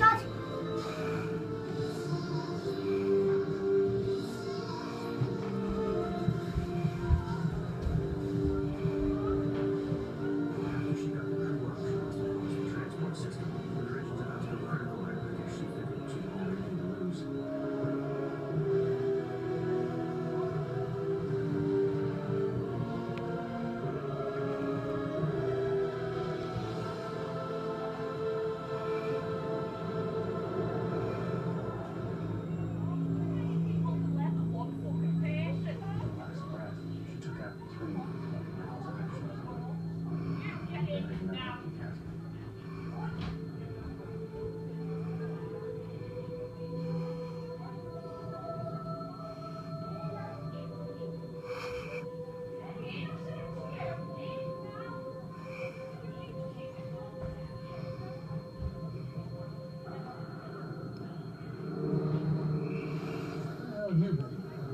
高级。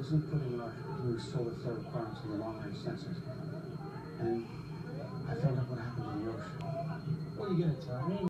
Wasn't putting our doing solar flare requirements in the long range sensors. And I found out what happened in the ocean. What are you gonna tell me?